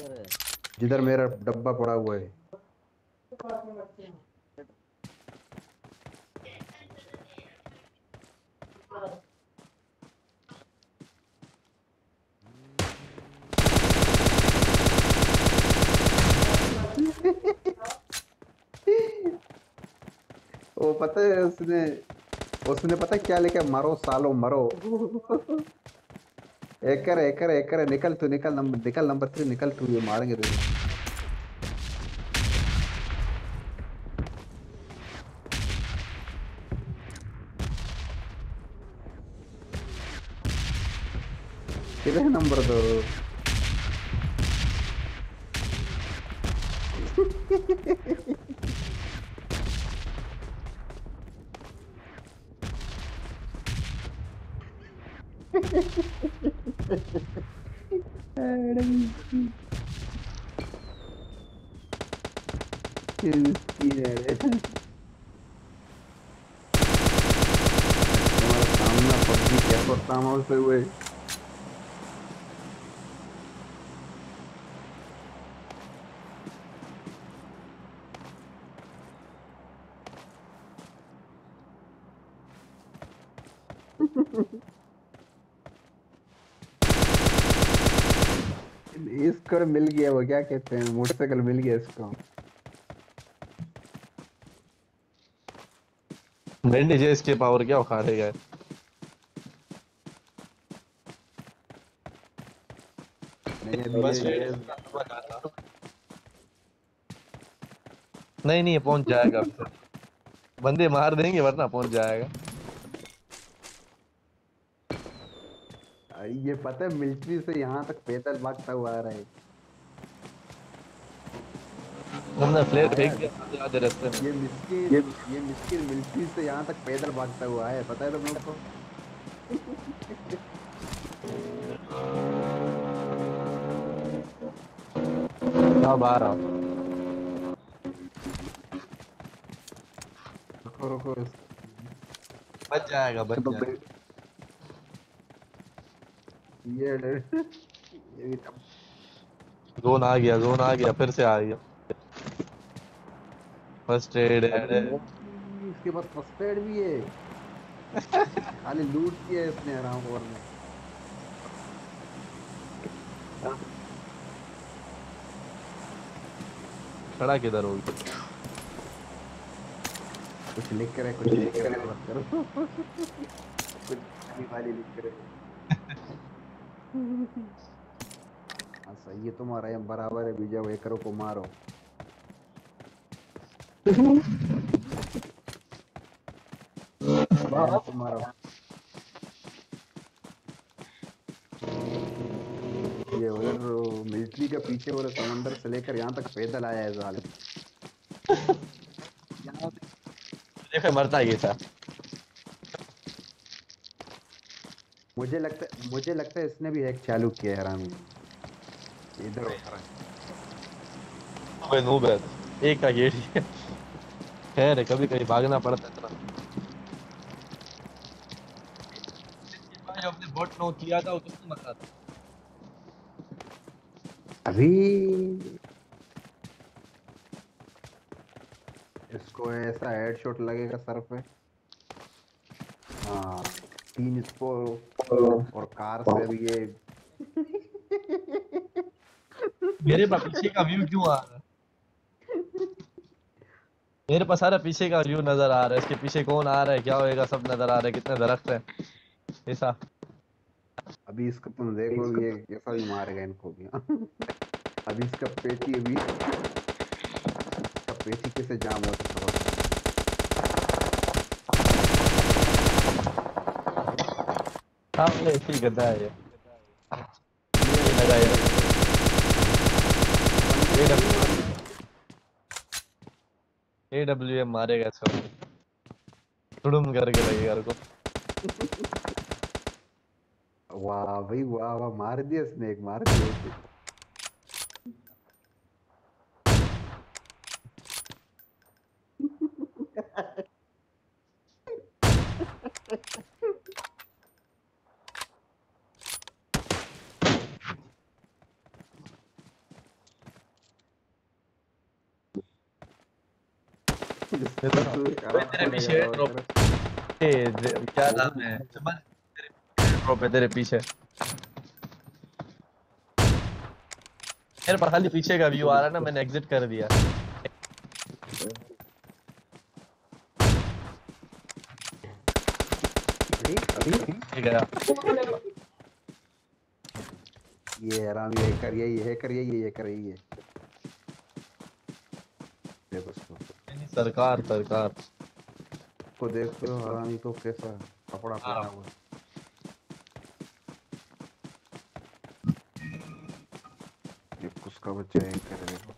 है। जिधर मेरा डब्बा पड़ा हुआ है। वो पता है उसने उसने पता है क्या लेके मरो सालो, मरो। एक कर एक कर एक कर निकल तू निकल नंबर निकल नंबर थ्री निकल तू ये मारेंगे तुझे किधर है नंबर दो तुम्हारा सामना पबजी कैसे सामने से हुए इसको क्या कहते हैं? मोटरसाइकिल मिल गया इसको। बैंडेज है इसके पावर क्या नहीं अभी बस ये- नहीं नहीं पहुँच जाएगा बंदे मार देंगे वरना पहुँच जाएगा। ये पता है मिलिट्री से यहाँ तक पैदल भागता हुआ आ रहा है। हमने फ्लेयर फेंक दिया आधे रास्ते में। ये मिस्किन ये ये मिस्किन मिलिट्री से यहाँ तक पैदल भागता हुआ है पता है तुम लोग को? अब आ रहा रुको रुको बच जाएगा बच जाएगा। ये ये भी तब- जोन आ गया जोन आ गया फिर से आ गया। फ़र्स्ट एड है। इसके पास फ़र्स्ट एड भी है। खाली लूट किया है इसने आराम और में। खड़ा किधर होगी कुछ लिख कर है कुछ लिख कर है मत करो। कुछ खाली खाली लिख कर है हाँ सही है तुम्हारा ये बराबर है विजय वेकरों को मारो। हाँ, तुम्हारा ये उधर मिलिट्री के पीछे और समंदर से लेकर यहाँ तक पैदल आया है जालिम देखो मरता ही था मुझे लगता है मुझे लगता है इसने भी हैक चालू किया है हरामी। इधर नूब है एक का गेट ही है। खैर है कभी कभी भागना पड़ता है इतना। जो अपने बॉट नो किया था वो किसने मारा था। अभी इसको ऐसा हेडशॉट लगेगा सर पे। हाँ तीन इसको और कार से भी ये मेरे पास पीछे का व्यू क्यों आ रहा है? मेरे पास सारा पीछे का व्यू नज़र आ रहा है। इसके पीछे कौन आ रहा है? क्या होएगा सब नज़र आ रहा है। कितने दरख्त हैं? ऐसा। अभी इसको तुम देखो ये कैसा भी मारेगा इनको भी। अभी इसका पेटी अभी इसका पेटी कैसे जाम होता है हाँ ये ऐसे गद्दा है ये। ये लगा ये। ए डब्ल्यू एम मारेगा इसको तुड़ुम करके लगेगा को। वाह भाई वाह वाह मार दिया इसने एक मार दिया इसे। जिससे ये तो- तू तेरे पीछे। ए, क्या नाम है तेरे ड्रॉप है तेरे पीछे मेरे पास खाली पीछे का व्यू आ रहा है ना मैंने एग्जिट कर दिया अभी अभी ठीक है ये आराम ये कर ये ये कर ये ये कर ये देखो उसको सरकार सरकार। को देखते हो हरानी तो कैसा कपड़ा पहना हुआ ये कुछ का बच्चा एक कर देखो